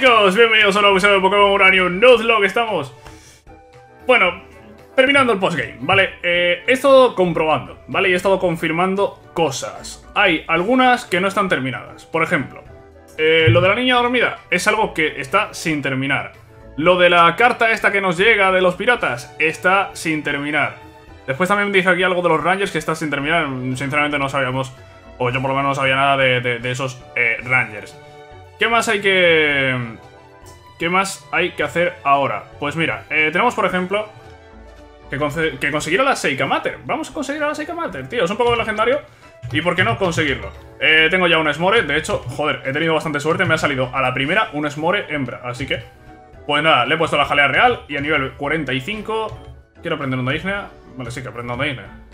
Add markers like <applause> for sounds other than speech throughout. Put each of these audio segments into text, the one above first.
chicos, bienvenidos a un nuevo episodio de Pokémon Uranium Nuzlocke, estamos... Bueno, terminando el postgame, ¿vale? Eh, he estado comprobando, ¿vale? Y he estado confirmando cosas. Hay algunas que no están terminadas. Por ejemplo, eh, lo de la niña dormida es algo que está sin terminar. Lo de la carta esta que nos llega de los piratas está sin terminar. Después también dice aquí algo de los Rangers que está sin terminar. Sinceramente no sabíamos, o yo por lo menos no sabía nada de, esos eh, Rangers. ¿Qué más hay que... ¿Qué más hay que hacer ahora? Pues mira, eh, tenemos por ejemplo que, conseguir a la Seika Mater. Vamos a conseguir a la Seika Mater, tío. Es un poco legendario. ¿Y por qué no conseguirlo? Eh, tengo ya un Smore. De hecho, joder, he tenido bastante suerte. Me ha salido a la primera un Smore hembra. Así que, pues nada, le he puesto la jalea real. Y a nivel 45... Quiero aprender onda ígnea. Vale, sí que aprendo onda ígnea.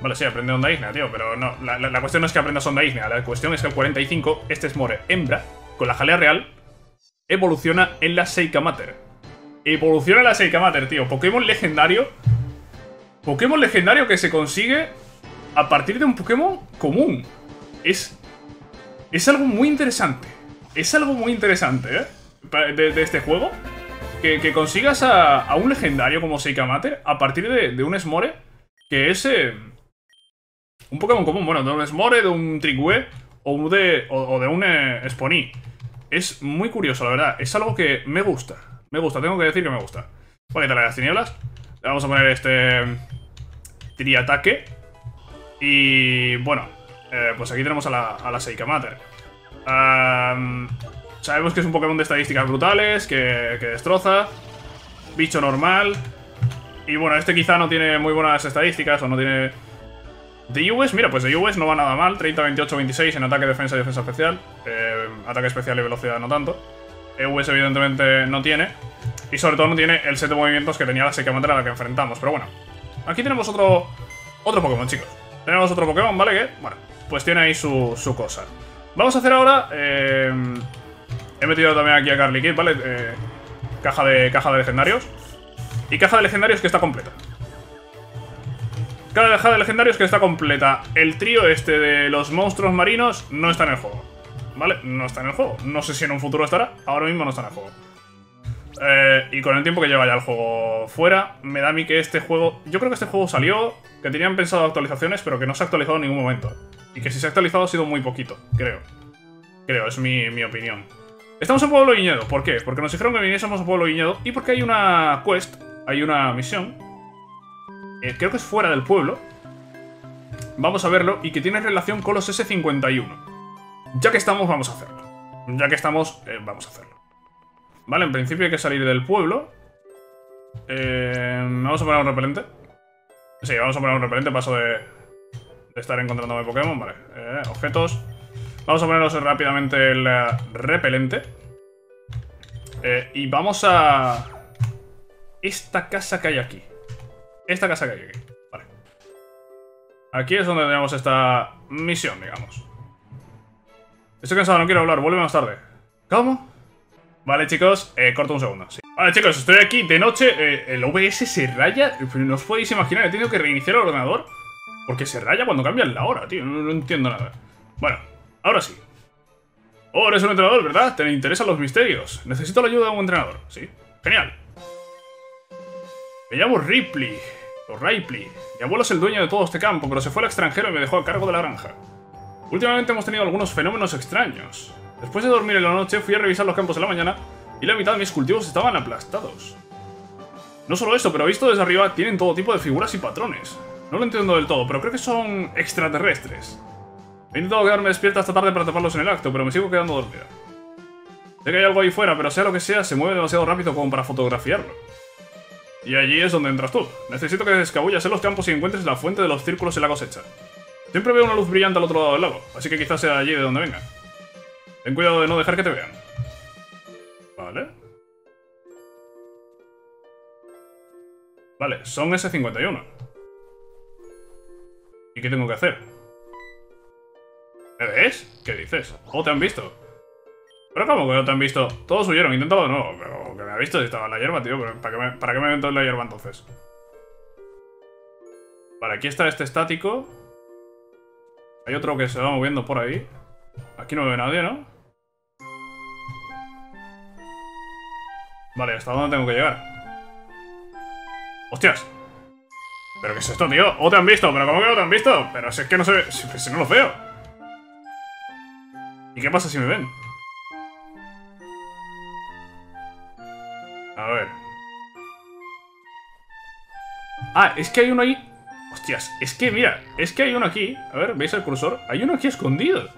Vale, sí, aprende onda ígnea, tío, pero no. La, cuestión no es que aprendas onda ígnea. La cuestión es que el 45, este Smore hembra, con la jalea real, evoluciona en la Seika Mater. Evoluciona en la Seika Mater, tío. Pokémon legendario. Pokémon legendario que se consigue a partir de un Pokémon común. Es... Es algo muy interesante. Es algo muy interesante, ¿eh? De, este juego. Que, consigas a, un legendario como Seika Mater a partir de, un Smore que es... Eh, un Pokémon común, bueno, de un Smore, de un Trigue o, de, o, de un eh, Es muy curioso, la verdad. Es algo que me gusta. Me gusta, tengo que decir que me gusta. Voy a quitarle las tinieblas. Le vamos a poner este... Triataque. Y bueno, eh, pues aquí tenemos a la, a la Seika Mater. sabemos que es un Pokémon de estadísticas brutales, que, destroza. Bicho normal. Y bueno, este quizá no tiene muy buenas estadísticas o no tiene... De US, mira, pues de US no va nada mal. 30, 28, 26 en ataque, defensa y defensa especial. Eh, ataque especial y velocidad no tanto. EUS evidentemente no tiene. Y sobre todo no tiene el set de movimientos que tenía la Seika Mater a la que enfrentamos. Pero bueno, aquí tenemos otro, otro Pokémon, chicos. Tenemos otro Pokémon, ¿vale? Que, bueno, pues tiene ahí su, cosa. Vamos a hacer ahora... Eh, he metido también aquí a Carly Kid, ¿vale? Eh, caja, de, caja de legendarios. Y caja de legendarios que está completa. Caja de legendarios que está completa. El trío este de los monstruos marinos no está en el juego. ¿Vale? No está en el juego. No sé si en un futuro estará. Ahora mismo no está en el juego. Eh, y con el tiempo que lleva ya el juego fuera, me da a mí que este juego... Yo creo que este juego salió, que tenían pensado actualizaciones, pero que no se ha actualizado en ningún momento. Y que si se ha actualizado ha sido muy poquito, creo. Creo, es mi, opinión. Estamos en Pueblo Guiñedo, ¿por qué? Porque nos dijeron que viniésemos a Pueblo Guiñedo y porque hay una quest, hay una misión, eh, creo que es fuera del pueblo, vamos a verlo, y que tiene relación con los S51. Ya que estamos, vamos a hacerlo. Ya que estamos, eh, vamos a hacerlo. Vale, en principio hay que salir del pueblo. Eh, vamos a poner un repelente. Sí, vamos a poner un repelente, paso de, de estar encontrándome Pokémon. Vale, objetos. Vamos a ponernos rápidamente el repelente. Y vamos a... Esta casa que hay aquí. Esta casa que hay aquí. Vale. Aquí es donde tenemos esta misión, digamos. Estoy cansado, no quiero hablar. Vuelve más tarde. ¿Cómo? Vale, chicos, eh, corto un segundo. Vale, chicos, estoy aquí de noche. Eh, el OBS se raya. No os podéis imaginar, he tenido que reiniciar el ordenador. Porque se raya cuando cambian la hora, tío. No, entiendo nada. Bueno, ahora sí. Oh, eres un entrenador, ¿verdad? Te interesan los misterios. Necesito la ayuda de un entrenador. Sí. Genial. Me llamo Ripley. O Ripley. Mi abuelo es el dueño de todo este campo, pero se fue al extranjero y me dejó a cargo de la granja. Últimamente hemos tenido algunos fenómenos extraños. Después de dormir en la noche, fui a revisar los campos en la mañana y la mitad de mis cultivos estaban aplastados. No solo eso, pero visto desde arriba, tienen todo tipo de figuras y patrones. No lo entiendo del todo, pero creo que son extraterrestres. He intentado quedarme despierta esta tarde para taparlos en el acto, pero me sigo quedando dormida. Sé que hay algo ahí fuera, pero sea lo que sea, se mueve demasiado rápido como para fotografiarlo. Y allí es donde entras tú. Necesito que descabullas en los campos y encuentres la fuente de los círculos en la cosecha. Siempre veo una luz brillante al otro lado del lago, así que quizás sea allí de donde venga. Ten cuidado de no dejar que te vean. Vale. Vale, son S51. ¿Y qué tengo que hacer? ¿Me ves? ¿Qué dices? ¿O te han visto? Pero ¿cómo que no te han visto? Todos huyeron, intentado de nuevo. Pero que me ha visto si estaba en la hierba, tío. ¿Para qué me, para me en la hierba entonces? Vale, aquí está este estático. Hay otro que se va moviendo por ahí. Aquí no ve nadie, ¿no? Vale, ¿hasta dónde tengo que llegar? ¡Hostias! ¿Pero qué es esto, tío? ¿O te han visto? ¿Pero cómo que no te han visto? Pero si es que no se ve... Si, no los veo. ¿Y qué pasa si me ven? Ah, es que hay uno ahí... Hostias, es que mira, es que hay uno aquí. A ver, ¿veis el cursor? Hay uno aquí escondido.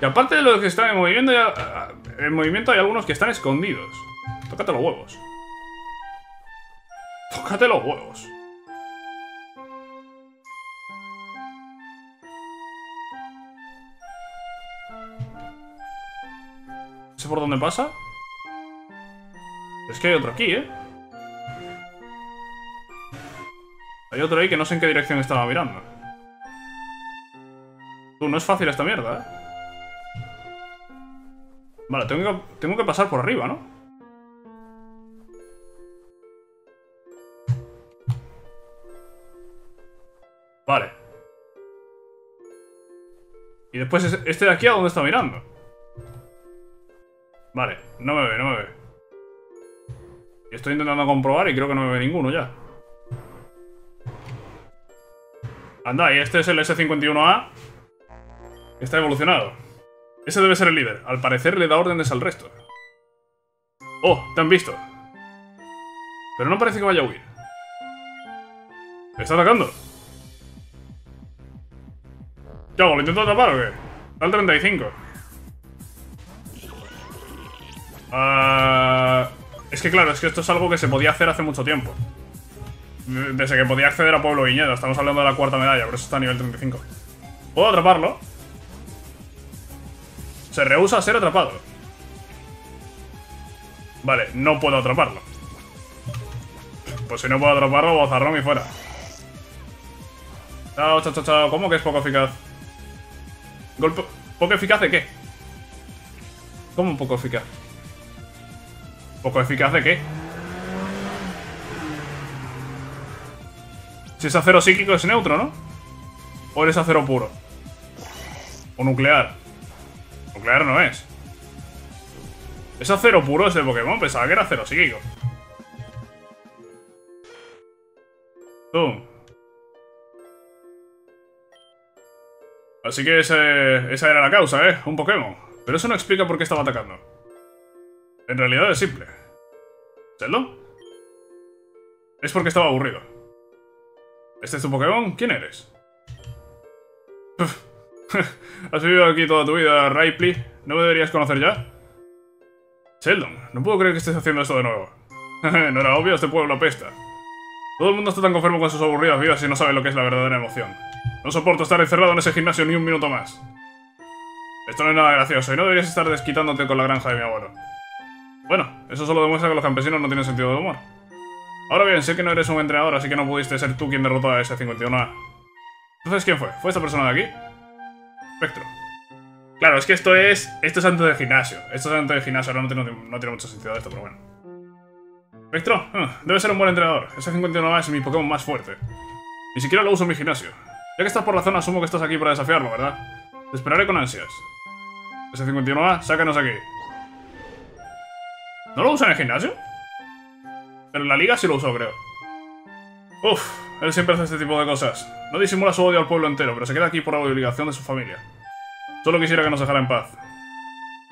Y aparte de los que están en movimiento, ya, en movimiento hay algunos que están escondidos. Tócate los huevos. Tócate los huevos. ¿Sé por dónde pasa? Es que hay otro aquí, ¿eh? Hay otro ahí que no sé en qué dirección estaba mirando. Tú, no es fácil esta mierda, ¿eh? Vale, tengo que, tengo que pasar por arriba, ¿no? Vale. Y después este de aquí a dónde está mirando. Vale, no me ve, no me ve. Estoy intentando comprobar y creo que no me ve ninguno ya. Anda, y este es el S51A. Está evolucionado. Ese debe ser el líder. Al parecer le da órdenes al resto. Oh, te han visto. Pero no parece que vaya a huir. ¿Está atacando? ¿Qué hago? ¿Lo intento atrapar o qué? Al 35. Ah, es que claro, es que esto es algo que se podía hacer hace mucho tiempo. Desde que podía acceder a Pueblo Viñedo. Estamos hablando de la cuarta medalla, por eso está a nivel 35. ¿Puedo atraparlo? Se rehúsa ser atrapado. Vale, no puedo atraparlo. Pues si no puedo atraparlo, bozarrón y fuera. Chao, chao, chao, chao. ¿Cómo que es poco eficaz? Golpe... ¿Poco eficaz de qué? ¿Cómo poco eficaz? ¿Poco eficaz de qué? Si es acero psíquico es neutro, ¿no? ¿O eres acero puro? ¿O nuclear? Nuclear no es. ¿Es acero puro ese Pokémon? Pensaba que era acero psíquico. Tú. Así que esa era la causa, ¿eh? Un Pokémon. Pero eso no explica por qué estaba atacando. En realidad es simple. ¿Zelda? Es porque estaba aburrido. ¿Este es tu Pokémon? ¿Quién eres? <laughs> Has vivido aquí toda tu vida, Ripley. ¿No me deberías conocer ya? Sheldon, no puedo creer que estés haciendo esto de nuevo. <laughs> no era obvio, este pueblo apesta. Todo el mundo está tan conforme con sus aburridas vidas y no sabe lo que es la verdadera emoción. No soporto estar encerrado en ese gimnasio ni un minuto más. Esto no es nada gracioso y no deberías estar desquitándote con la granja de mi abuelo. Bueno, eso solo demuestra que los campesinos no tienen sentido de humor. Ahora bien, sé que no eres un entrenador, así que no pudiste ser tú quien derrotó a ese 51A. Entonces, ¿quién fue? ¿Fue esta persona de aquí? Spectro. Claro, es que esto es... Esto es antes del gimnasio. Esto es antes del gimnasio, ahora no tiene, no tiene mucho sentido esto, pero bueno. Spectro, ah, debe ser un buen entrenador. Ese 51A es mi Pokémon más fuerte. Ni siquiera lo uso en mi gimnasio. Ya que estás por la zona, asumo que estás aquí para desafiarlo, ¿verdad? Te esperaré con ansias. Ese 51A, sácanos aquí. ¿No lo usa en el gimnasio? En la liga sí lo usó, creo. Uf, él siempre hace este tipo de cosas. No disimula su odio al pueblo entero, pero se queda aquí por la obligación de su familia. Solo quisiera que nos dejara en paz.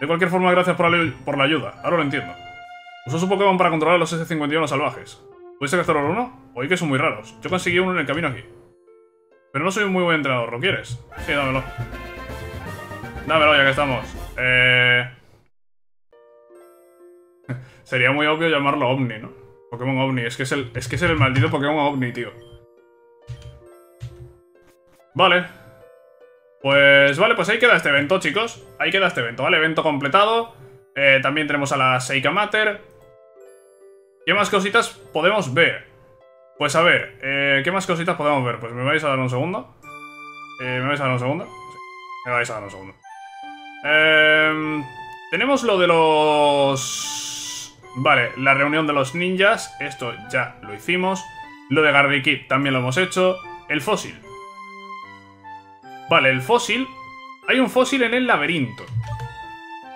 De cualquier forma, gracias por la, por la ayuda. Ahora lo entiendo. Usó su Pokémon para controlar los S-51 salvajes. ¿Pudiste gastarlo uno? Oí que son muy raros. Yo conseguí uno en el camino aquí. Pero no soy un muy buen entrenador, ¿lo quieres? Sí, dámelo. Dámelo, ya que estamos. Eh... <laughs> Sería muy obvio llamarlo Omni, ¿no? Pokémon Omni. Es que es el, es que es el maldito Pokémon Omni, tío. Vale. Pues vale, pues ahí queda este evento, chicos. Ahí queda este evento, ¿vale? Evento completado. Eh, también tenemos a la Seika Mater. ¿Qué más cositas podemos ver? Pues a ver, eh, ¿qué más cositas podemos ver? Pues me vais a dar un segundo. Eh, ¿Me vais a dar un segundo? Sí, me vais a dar un segundo. Eh, tenemos lo de los... Vale, la reunión de los ninjas. Esto ya lo hicimos. Lo de Gardekick también lo hemos hecho. El fósil. Vale, el fósil. Hay un fósil en el laberinto.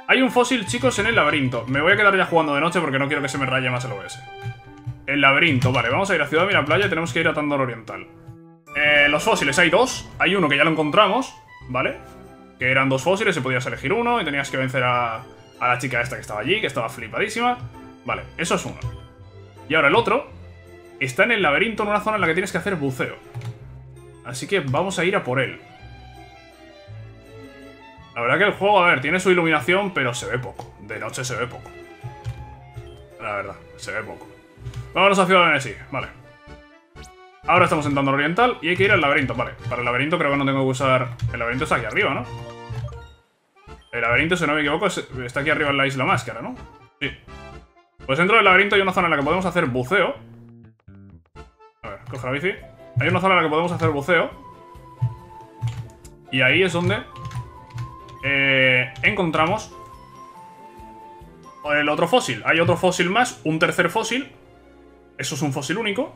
Hay un fósil, chicos, en el laberinto. Me voy a quedar ya jugando de noche porque no quiero que se me raye más el OBS. El laberinto, vale, vamos a ir a Ciudad Miraplaya y tenemos que ir a Tandor Oriental. Eh, los fósiles, hay dos. Hay uno que ya lo encontramos, ¿vale? Que eran dos fósiles y podías elegir uno y tenías que vencer a, a la chica esta que estaba allí, que estaba flipadísima. Vale, eso es uno. Y ahora el otro está en el laberinto, en una zona en la que tienes que hacer buceo. Así que vamos a ir a por él. La verdad que el juego, a ver, tiene su iluminación, pero se ve poco. De noche se ve poco. La verdad, se ve poco. Vámonos a Ciudad de Nessie, vale. Ahora estamos en Tandor Oriental y hay que ir al laberinto, vale. Para el laberinto creo que no tengo que usar... El laberinto está aquí arriba, ¿no? El laberinto, si no me equivoco, está aquí arriba en la isla máscara, ¿no? Pues dentro del laberinto hay una zona en la que podemos hacer buceo. A ver, coge la bici. Hay una zona en la que podemos hacer buceo. Y ahí es donde eh, encontramos el otro fósil. Hay otro fósil más, un tercer fósil. Eso es un fósil único.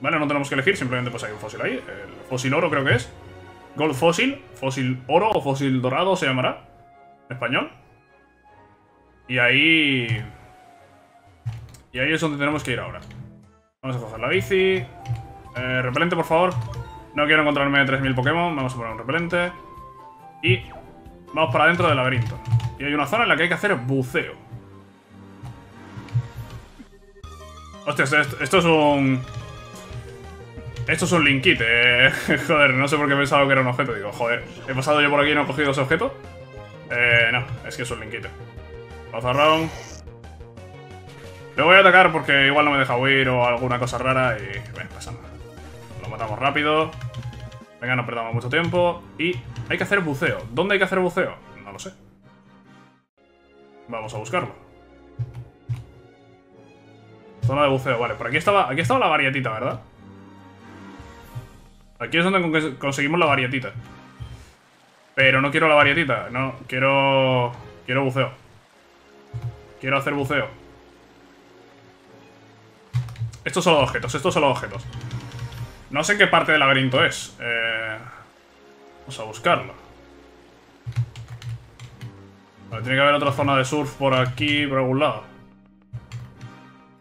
Vale, no tenemos que elegir, simplemente pues hay un fósil ahí. El fósil oro creo que es. Gold fósil, fósil oro o fósil dorado se llamará. En español. Y ahí... Y ahí es donde tenemos que ir ahora. Vamos a coger la bici. Eh, repelente, por favor. No quiero encontrarme 3.000 Pokémon. Vamos a poner un repelente. Y Vamos para adentro del laberinto. Y hay una zona en la que hay que hacer buceo. Hostia, esto, es un... Esto es un linkite, eh. <laughs> joder, no sé por qué pensaba que era un objeto. Digo, joder, ¿he pasado yo por aquí y no he cogido ese objeto? Eh, no, es que es un linkite. Vamos a round. Le voy a atacar porque igual no me deja huir o alguna cosa rara y... Bueno, pasa nada. Lo matamos rápido. Venga, no perdamos mucho tiempo. Y hay que hacer buceo. ¿Dónde hay que hacer buceo? No lo sé. Vamos a buscarlo. Zona de buceo, vale. Por aquí estaba, aquí estaba la varietita, ¿verdad? Aquí es donde conseguimos la varietita. Pero no quiero la varietita. No, quiero... Quiero buceo. Quiero hacer buceo. Estos son los objetos, estos son los objetos. No sé qué parte del laberinto es. Eh, vamos a buscarlo. Vale, tiene que haber otra zona de surf por aquí, por algún lado.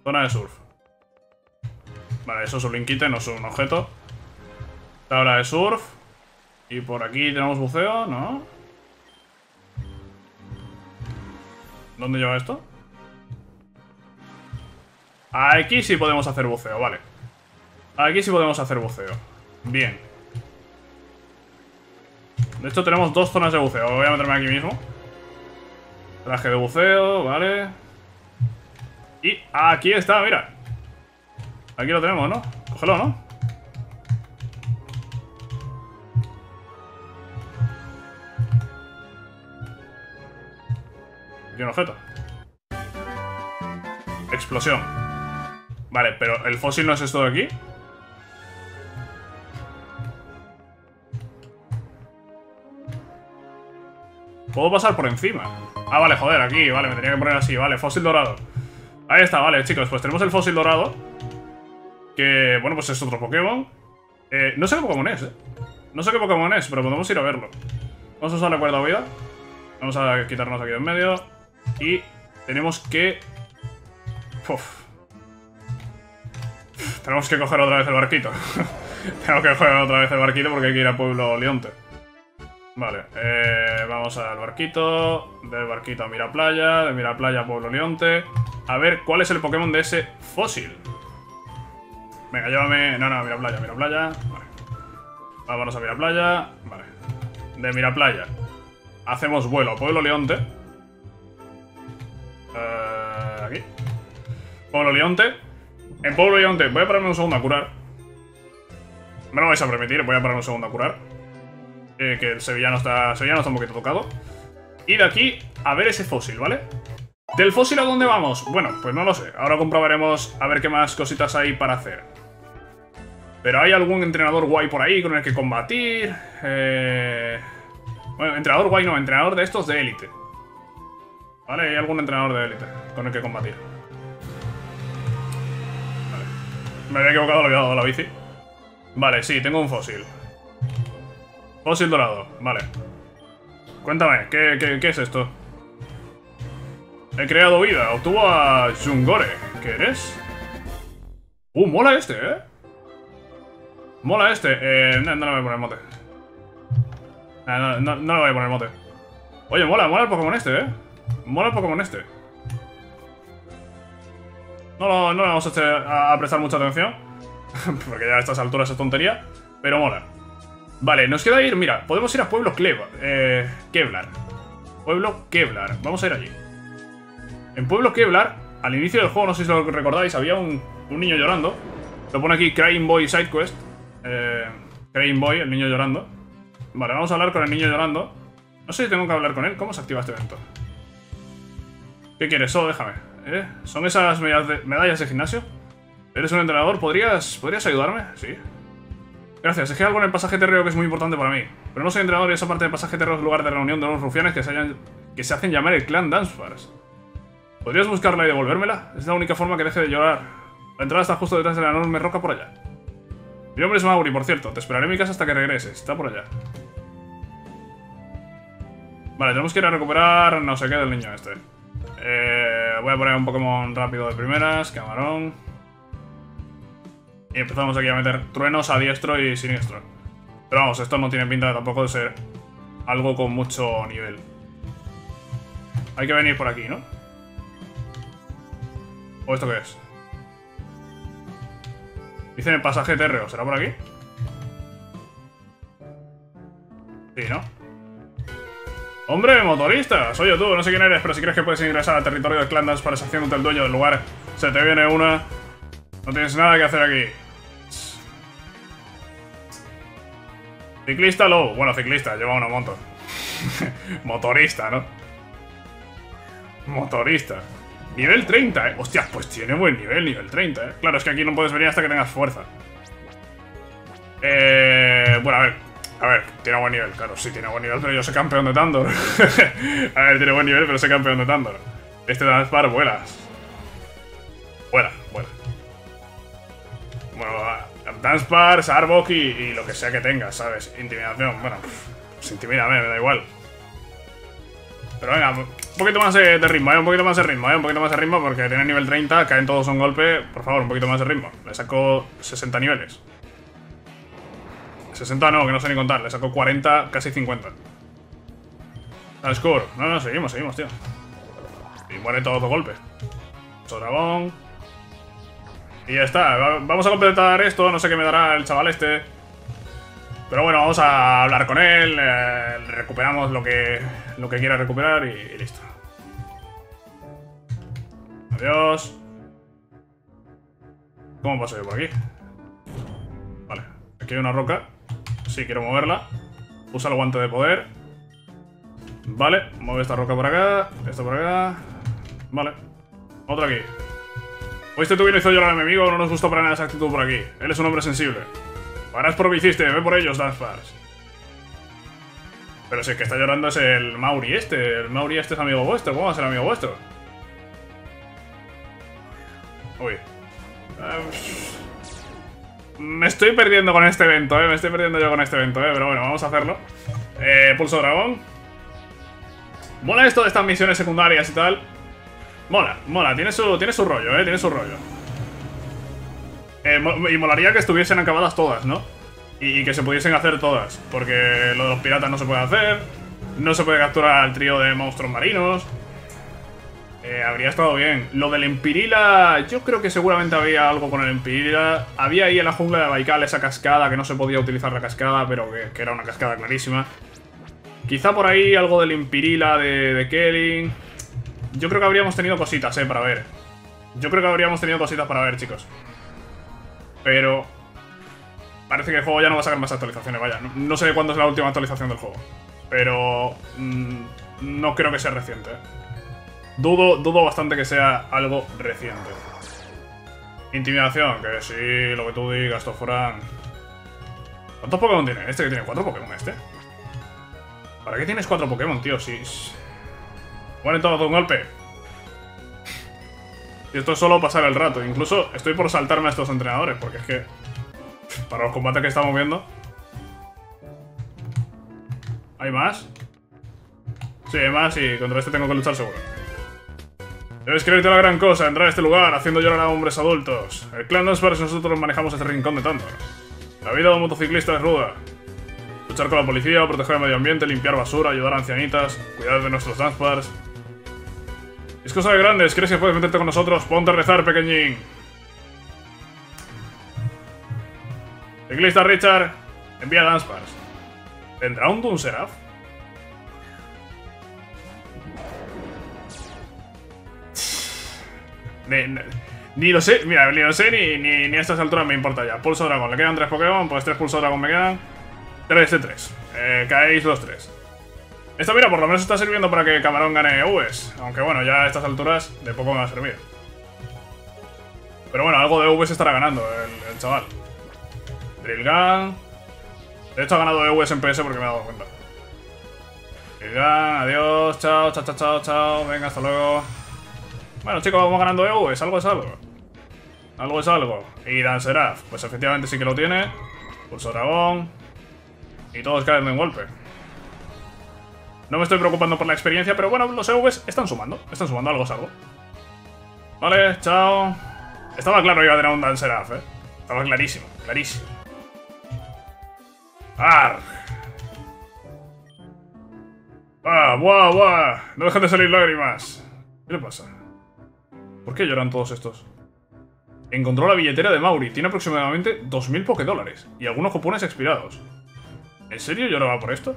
Zona de surf. Vale, eso es un linkite, no es un objeto. Tabla de surf. Y por aquí tenemos buceo, ¿no? ¿Dónde lleva esto? Aquí sí podemos hacer buceo, vale. Aquí sí podemos hacer buceo. Bien. De hecho tenemos dos zonas de buceo. Voy a meterme aquí mismo. Traje de buceo, vale. Y aquí está, mira. Aquí lo tenemos, ¿no? Cógelo, ¿no? Aquí un objeto. Explosión. Vale, pero ¿el fósil no es esto de aquí? Puedo pasar por encima. Ah, vale, joder, aquí, vale, me tenía que poner así, vale, fósil dorado. Ahí está, vale, chicos, pues tenemos el fósil dorado. Que, bueno, pues es otro Pokémon. Eh, no sé qué Pokémon es, eh. No sé qué Pokémon es, pero podemos ir a verlo. Vamos a usar la cuerda vida. Vamos a quitarnos aquí de en medio. Y tenemos que... Uf. Tenemos que coger otra vez el barquito. <laughs> Tengo que coger otra vez el barquito porque hay que ir a Pueblo Leonte. Vale, eh, vamos al barquito. Del barquito a Miraplaya. De Miraplaya a Pueblo Leonte. A ver, ¿cuál es el Pokémon de ese fósil? Venga, llévame... No, no, Miraplaya, Miraplaya. Vale. Vámonos a Miraplaya. Vale. De Miraplaya. Hacemos vuelo a Pueblo Leonte. Eh, aquí. Pueblo Leonte. En Pueblo Leonte voy a pararme un segundo a curar. Me lo vais a permitir, voy a pararme un segundo a curar. Eh, que el sevillano está, sevillano está un poquito tocado. Y de aquí a ver ese fósil, ¿vale? ¿Del fósil a dónde vamos? Bueno, pues no lo sé. Ahora comprobaremos a ver qué más cositas hay para hacer. Pero hay algún entrenador guay por ahí con el que combatir. Eh... Bueno, entrenador guay no, entrenador de estos de élite. Vale, hay algún entrenador de élite con el que combatir. Me había equivocado, lo había dado la bici. Vale, sí, tengo un fósil. Fósil dorado, vale. Cuéntame, ¿qué, es esto? He creado vida. Obtuvo a Jungore. ¿Qué eres? Uh, mola este, ¿eh? Mola este. Eh, no, no le voy a poner mote. No, no, no, le voy a poner mote. Oye, mola, mola el Pokémon este, ¿eh? Mola el Pokémon este. No, no le vamos a, prestar mucha atención. <laughs> porque ya a estas alturas es tontería. Pero mola. Vale, nos queda ir... Mira, podemos ir a Pueblo Cleva, eh, Kevlar. Pueblo Kevlar. Vamos a ir allí. En Pueblo Kevlar, al inicio del juego, no sé si lo recordáis, había un, niño llorando. Lo pone aquí Crying Boy Sidequest. Eh, Crying Boy, el niño llorando. Vale, vamos a hablar con el niño llorando. No sé si tengo que hablar con él. ¿Cómo se activa este evento? ¿Qué quieres? Solo déjame. ¿Eh? ¿Son esas medallas de, gimnasio? ¿Eres un entrenador? ¿Podrías, ¿Podrías ayudarme? Sí. Gracias. Es algo en el pasaje terreo que es muy importante para mí. Pero no soy entrenador y esa parte del pasaje terreo es lugar de reunión de unos rufianes que se, hayan, que se hacen llamar el clan Dancefars. ¿Podrías buscarla y devolvérmela? Es la única forma que deje de llorar. La entrada está justo detrás de la enorme roca por allá. Mi nombre es Mauri, por cierto. Te esperaré en mi casa hasta que regreses. Está por allá. Vale, tenemos que ir a recuperar no sé qué del niño este. Eh, voy a poner un Pokémon rápido de primeras. Camarón. Y empezamos aquí a meter truenos a diestro y siniestro. Pero vamos, esto no tiene pinta tampoco de ser algo con mucho nivel. Hay que venir por aquí, ¿no? ¿O esto qué es? Dicen el pasaje térreo, ¿será por aquí? Sí, ¿no? ¡Hombre, motorista! Soy yo tú, no sé quién eres, pero si crees que puedes ingresar al territorio de Clandans para haciéndote el dueño del lugar, se te viene una... No tienes nada que hacer aquí. Ciclista low. Bueno, ciclista, lleva una moto. <laughs> Motorista, ¿no? Motorista. Nivel 30, ¿eh? Hostia, pues tiene buen nivel, nivel 30, ¿eh? Claro, es que aquí no puedes venir hasta que tengas fuerza. Eh... Bueno, a ver. A ver, tiene buen nivel, claro, sí tiene buen nivel, pero yo soy campeón de Tandor. <laughs> a ver, tiene buen nivel, pero soy campeón de Tandor. Este Danspar vuela. Vuela, vuela. Bueno, Danspar, Sarbok y, y, lo que sea que tengas, ¿sabes? Intimidación, bueno, pues intimídame, me da igual. Pero venga, un poquito más de, ritmo, ¿eh? Un poquito más de ritmo, ¿eh? Un poquito más de ritmo porque tiene nivel 30, caen todos un golpe. Por favor, un poquito más de ritmo. Le saco 60 niveles. 60 no, que no sé ni contar. Le saco 40, casi 50. Al score. No, no, seguimos, seguimos, tío. Y muere todo de golpe. dragón. Y ya está. Vamos a completar esto. No sé qué me dará el chaval este. Pero bueno, vamos a hablar con él. Eh, recuperamos lo que, lo que quiera recuperar y, listo. Adiós. ¿Cómo paso yo por aquí? Vale. Aquí hay una roca. Sí, quiero moverla. Usa el guante de poder. Vale, mueve esta roca por acá. Esta por acá. Vale. Otra aquí. ¿Oíste tú bien hizo llorar al enemigo? No nos gustó para nada esa actitud por aquí. Él es un hombre sensible. Parás por lo que hiciste, ve por ellos, Danspars. Pero si el que está llorando es el Mauri este. El Mauri este es amigo vuestro. ¿Cómo va a ser amigo vuestro? Uy. Me estoy perdiendo con este evento, eh. Me estoy perdiendo yo con este evento, eh. Pero bueno, vamos a hacerlo. Eh, pulso dragón. Mola esto de estas misiones secundarias y tal. Mola, mola, tiene su, tiene su rollo, eh, tiene su rollo. Eh, y molaría que estuviesen acabadas todas, ¿no? Y, que se pudiesen hacer todas, porque lo de los piratas no se puede hacer, no se puede capturar al trío de monstruos marinos. Eh, habría estado bien. Lo del Empirila, yo creo que seguramente había algo con el Empirila. Había ahí en la jungla de Baikal esa cascada, que no se podía utilizar la cascada, pero que, era una cascada clarísima. Quizá por ahí algo del Empirila de, de. Yo creo que habríamos tenido cositas, eh, para ver. Yo creo que habríamos tenido cositas para ver, chicos. Pero... Parece que el juego ya no va a sacar más actualizaciones, vaya. No, sé cuándo es la última actualización del juego. Pero... Mm, no creo que sea reciente. Eh. Dudo, dudo bastante que sea algo reciente. Intimidación, que sí, lo que tú digas, Tofran. ¿Cuántos Pokémon tiene? Este que tiene cuatro Pokémon, este. ¿Para qué tienes cuatro Pokémon, tío? Si... Mueren todos de un golpe. Y esto es solo pasar el rato. Incluso estoy por saltarme a estos entrenadores, porque es que... <laughs> Para los combates que estamos viendo... ¿Hay más? Sí, hay más y contra este tengo que luchar seguro. Debes creerte la gran cosa, entrar a este lugar haciendo llorar a hombres adultos. El clan Danspars nosotros manejamos este rincón de tanto. La vida de un motociclista es ruda. Luchar con la policía, proteger el medio ambiente, limpiar basura, ayudar a ancianitas, cuidar de nuestros Danspars. Es cosa de grandes, ¿crees que puedes meterte con nosotros? Ponte a rezar, pequeñín. Ciclista Richard, envía a Danspars. ¿Tendrá un Dunseraf? Ni, lo sé, mira, ni lo sé ni, ni, ni, a estas alturas me importa ya. Pulso Dragón, le quedan tres Pokémon, pues tres Pulso Dragón me quedan. Tres de tres. Eh, caéis los tres. Esto, mira, por lo menos está sirviendo para que Camarón gane Vs. Aunque bueno, ya a estas alturas de poco me va a servir. Pero bueno, algo de Vs estará ganando el, el chaval. Drillgun. De hecho ha ganado Vs en PS porque me he dado cuenta. Drillgun, adiós, chao, chao, chao, chao, chao. Venga, hasta luego. Bueno, chicos, vamos ganando EVs, algo es algo. Algo es algo. Y Danceraf, pues efectivamente sí que lo tiene. Pulso dragón. Y todos caen de un golpe. No me estoy preocupando por la experiencia, pero bueno, los EVs están sumando. Están sumando, algo es algo. Vale, chao. Estaba claro que iba a tener un Danceraf, eh. Estaba clarísimo, clarísimo. ¡Ah, buah, buah! No dejan de salir lágrimas. ¿Qué le pasa? ¿Por qué lloran todos estos? Encontró la billetera de Mauri. Tiene aproximadamente 2.000 Pokédólares. Y algunos cupones expirados. ¿En serio lloraba por esto?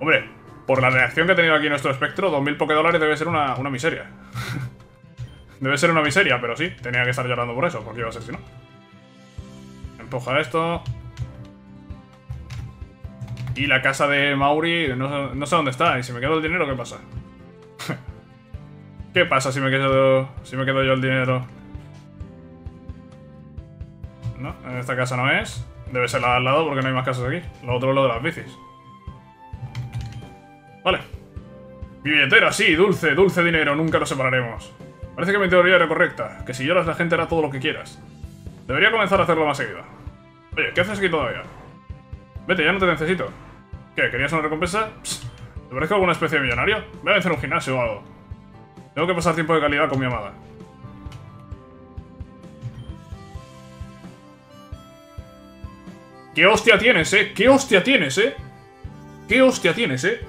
Hombre, por la reacción que ha tenido aquí nuestro espectro, 2.000 Pokédólares debe ser una, una miseria. <laughs> debe ser una miseria, pero sí, tenía que estar llorando por eso, porque iba a ser si no. Empuja esto. Y la casa de Mauri, no, sé dónde está. Y si me quedo el dinero, ¿qué pasa? <laughs> ¿Qué pasa si me quedo, si me quedo yo el dinero? No, esta casa no es. Debe ser la de al lado porque no hay más casas aquí. Lo otro es lo de las bicis. Vale. Billetera, sí, dulce, dulce dinero, nunca lo separaremos. Parece que mi teoría era correcta, que si lloras la gente hará todo lo que quieras. Debería comenzar a hacerlo más seguido. Oye, ¿qué haces aquí todavía? Vete, ya no te necesito. ¿Qué? ¿Querías una recompensa? ¿Te parezco alguna especie de millonario? Voy a vencer un gimnasio o algo. Tengo que pasar tiempo de calidad con mi amada. ¿Qué hostia tienes, eh? ¿Qué hostia tienes, eh? ¿Qué hostia tienes, eh?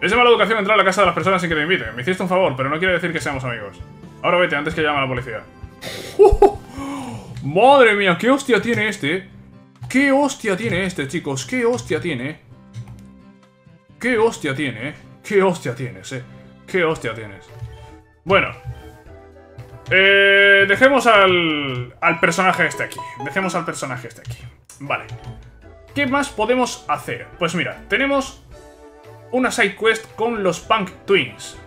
Es de mala educación entrar a la casa de las personas sin que te inviten. Me hiciste un favor, pero no quiere decir que seamos amigos. Ahora vete, antes que llame a la policía. <laughs> ¡Madre mía! ¿Qué hostia tiene este? ¿Qué hostia tiene este, chicos? ¿Qué hostia tiene? ¿Qué hostia tiene? ¿Qué hostia tienes, eh? ¿Qué hostia tienes? Bueno. Eh, dejemos al, al personaje este aquí. Dejemos al personaje este aquí. Vale. ¿Qué más podemos hacer? Pues mira, tenemos una side quest con los Punk Twins.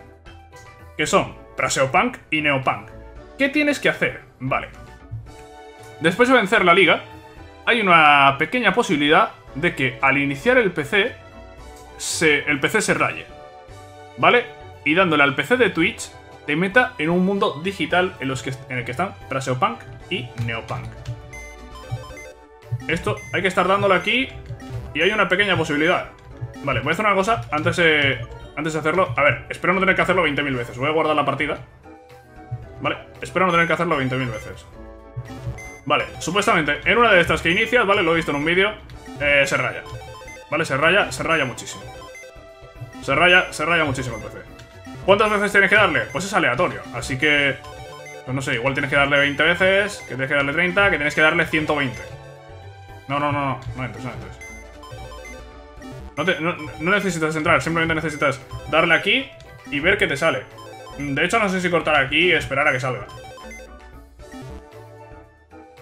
Que son Praseopunk y Neopunk. ¿Qué tienes que hacer? Vale. Después de vencer la liga, hay una pequeña posibilidad de que al iniciar el PC, se, el PC se raye. ¿Vale? Y dándole al PC de Twitch, te meta en un mundo digital en, los que, en el que están Praseopunk y Neopunk. Esto hay que estar dándole aquí y hay una pequeña posibilidad. Vale, voy a hacer una cosa antes de, antes de hacerlo. A ver, espero no tener que hacerlo 20.000 veces. Voy a guardar la partida. Vale, espero no tener que hacerlo 20.000 veces. Vale, supuestamente en una de estas que inicias, ¿vale? Lo he visto en un vídeo, eh, se raya. ¿Vale? Se raya, se raya muchísimo. Se raya, se raya muchísimo el. ¿Cuántas veces tienes que darle? Pues es aleatorio, así que... Pues no sé, igual tienes que darle 20 veces, que tienes que darle 30, que tienes que darle 120. No, no, no, no, no entres, no entres. No, no, no, necesitas entrar, simplemente necesitas darle aquí y ver qué te sale. De hecho, no sé si cortar aquí y esperar a que salga.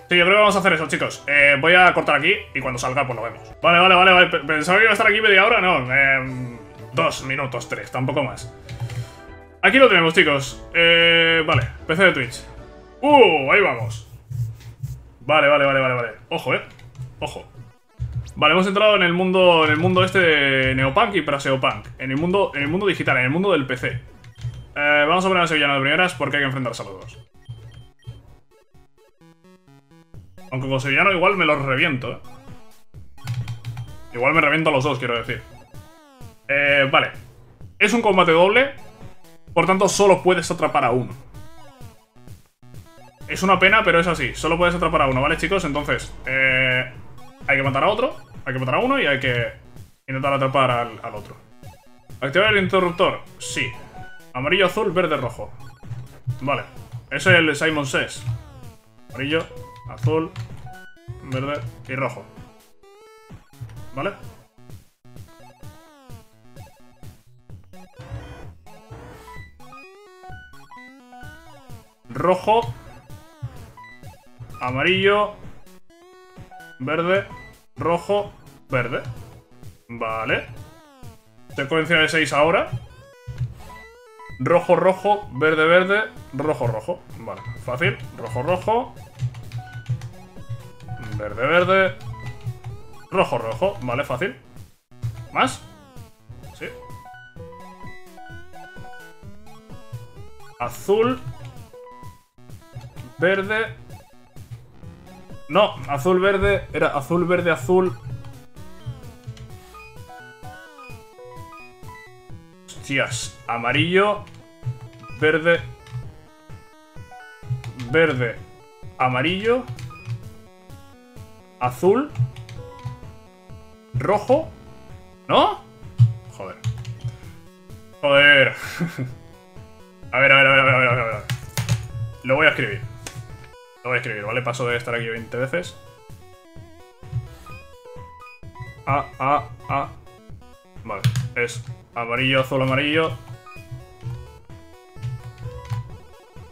Sí, yo creo que vamos a hacer eso, chicos. Eh, voy a cortar aquí y cuando salga, pues lo vemos. Vale, vale, vale, vale. Pensaba que iba a estar aquí media hora, no. Eh, dos minutos, tres, tampoco más. Aquí lo tenemos, chicos. Eh, vale, PC de Twitch. ¡Uh! Ahí vamos. Vale, vale, vale, vale, vale. Ojo, eh. Ojo. Vale, hemos entrado en el mundo en el mundo este de Neopunk y Praseopunk. En el mundo, en el mundo digital, en el mundo del PC. Eh, vamos a poner a Sevillano de primeras porque hay que enfrentarse a los dos. Aunque con Sevillano igual me los reviento, ¿eh? Igual me reviento a los dos, quiero decir. Eh, vale. Es un combate doble. Por tanto, solo puedes atrapar a uno. Es una pena, pero es así. Solo puedes atrapar a uno, ¿vale, chicos? Entonces, eh, hay que matar a otro. Hay que matar a uno y hay que intentar atrapar al, al otro. ¿Activar el interruptor? Sí. Amarillo, azul, verde, rojo. Vale. Es el Simon Says. Amarillo, azul, verde y rojo. ¿Vale? Rojo. Amarillo. Verde. Rojo. Verde. Vale. Secuencia de 6 ahora. Rojo, rojo, verde, verde, rojo, rojo. Vale, fácil. Rojo, rojo. Verde, verde. Rojo, rojo. Vale, fácil. ¿Más? Sí. Azul. Verde. No, azul, verde. Era azul, verde, azul. Hostias. Amarillo. Verde. Verde. Amarillo. Azul. Rojo. ¿No? Joder. Joder. <laughs> a ver, a ver, a ver, a ver, a ver, a ver. Lo voy a escribir. Lo voy a escribir, ¿vale? Paso de estar aquí 20 veces. A, A, A. Vale, es Amarillo, azul, amarillo.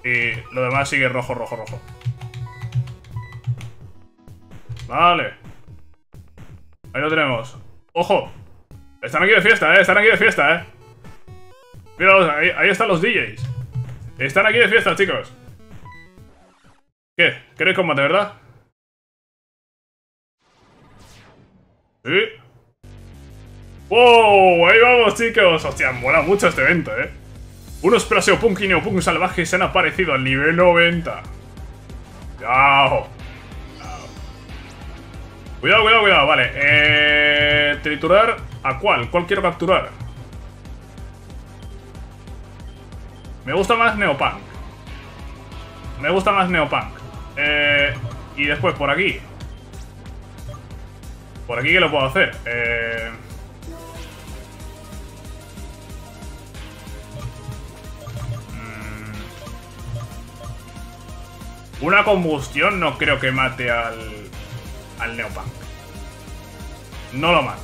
Y lo demás sigue rojo, rojo, rojo. Vale. Ahí lo tenemos. ¡Ojo! Están aquí de fiesta, ¿eh? Están aquí de fiesta, ¿eh? Mira, ahí, ahí están los DJs. Están aquí de fiesta, chicos. ¿Qué? ¿Queréis combate, verdad? Sí. ¡Wow! Ahí vamos, chicos. Hostia, mola mucho este evento, ¿eh? Unos Punk y Neopunk salvajes han aparecido al nivel 90. Cuidado. Cuidado, cuidado, cuidado. Vale. Eh, triturar. ¿A cuál? ¿Cuál quiero capturar? Me gusta más Neopunk. Me gusta más Neopunk. Eh, y después, por aquí. Por aquí, ¿qué lo puedo hacer? Eh... Una combustión no creo que mate al, al Neopunk. No lo mata.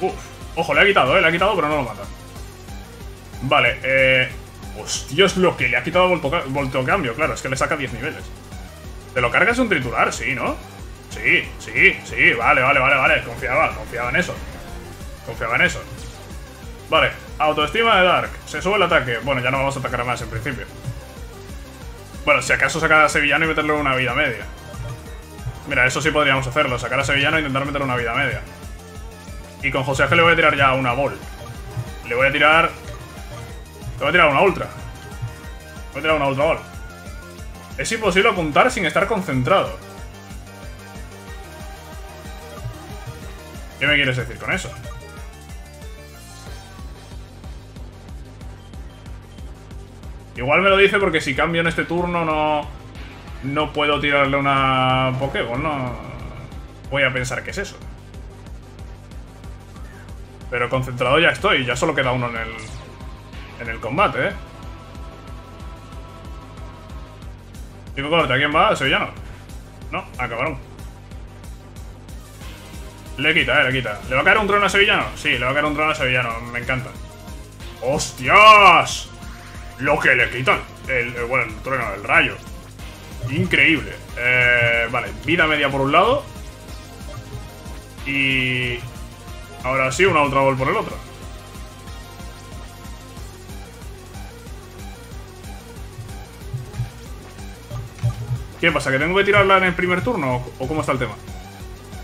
Uf. Ojo, le ha quitado, ¿eh? Le ha quitado, pero no lo mata. Vale, eh... Hostia, es lo que le ha quitado volto cambio, claro, es que le saca 10 niveles. ¿Te lo cargas un triturar? Sí, ¿no? Sí, sí, sí, vale, vale, vale, vale. Confiaba, confiaba en eso. Confiaba en eso. Vale, autoestima de Dark. Se sube el ataque. Bueno, ya no vamos a atacar más en principio. Bueno, si acaso sacar a Sevillano y meterle una vida media. Mira, eso sí podríamos hacerlo. Sacar a Sevillano e intentar meterle una vida media. Y con José Ángel le voy a tirar ya una bol. Le voy a tirar... Le voy a tirar una ultra. Le voy a tirar una ultra bol. Es imposible apuntar sin estar concentrado. ¿Qué me quieres decir con eso? Igual me lo dice porque si cambio en este turno no... No puedo tirarle una Pokéball, ¿no? Voy a pensar que es eso. Pero concentrado ya estoy, ya solo queda uno en el... En el combate, ¿eh? Cinco corte, ¿a quién va? ¿A Sevillano? No, acabaron. Le quita, eh, le quita. ¿Le va a caer un trono a Sevillano? Sí, le va a caer un trono a Sevillano, me encanta. ¡Hostias! Lo que le quitan. El, bueno, el trueno, el rayo. Increíble. Eh, vale, vida media por un lado. Y... Ahora sí, una otra gol por el otro. ¿Qué pasa? ¿Que tengo que tirarla en el primer turno? ¿O cómo está el tema?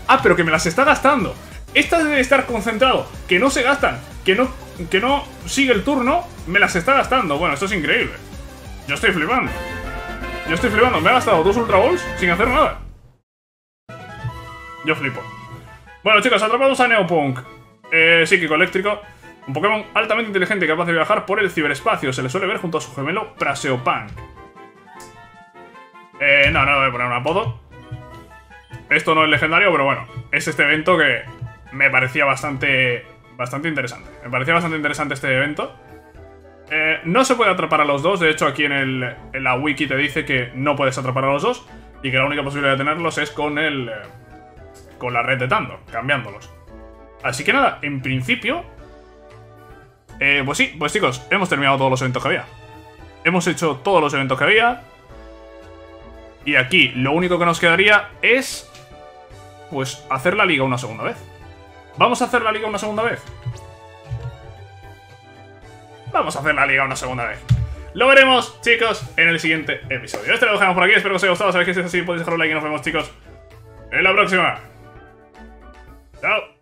Ah, pero que me las está gastando. Estas deben estar concentrado. Que no se gastan. Que no, que no sigue el turno. Me las está gastando. Bueno, esto es increíble. Yo estoy flipando. Yo estoy flipando. Me ha gastado dos Ultra Balls sin hacer nada. Yo flipo. Bueno, chicos, atrapamos a Neopunk. Eh, psíquico eléctrico. Un Pokémon altamente inteligente capaz de viajar por el ciberespacio. Se le suele ver junto a su gemelo Praseopunk. Eh, no, no voy a poner un apodo. Esto no es legendario, pero bueno. Es este evento que me parecía bastante, bastante interesante. Me parecía bastante interesante este evento. Eh, no se puede atrapar a los dos. De hecho, aquí en, el, en la wiki te dice que no puedes atrapar a los dos. Y que la única posibilidad de tenerlos es con el... Eh, con la red de Tandor, cambiándolos. Así que nada, en principio... Eh, pues sí, pues chicos, hemos terminado todos los eventos que había. Hemos hecho todos los eventos que había. Y aquí lo único que nos quedaría es... Pues hacer la liga una segunda vez. ¿Vamos a hacer la liga una segunda vez? Vamos a hacer la liga una segunda vez. Lo veremos, chicos, en el siguiente episodio. Este lo dejamos por aquí, espero que os haya gustado. Sabéis si es así podéis dejar un like y nos vemos, chicos, en la próxima. Chao.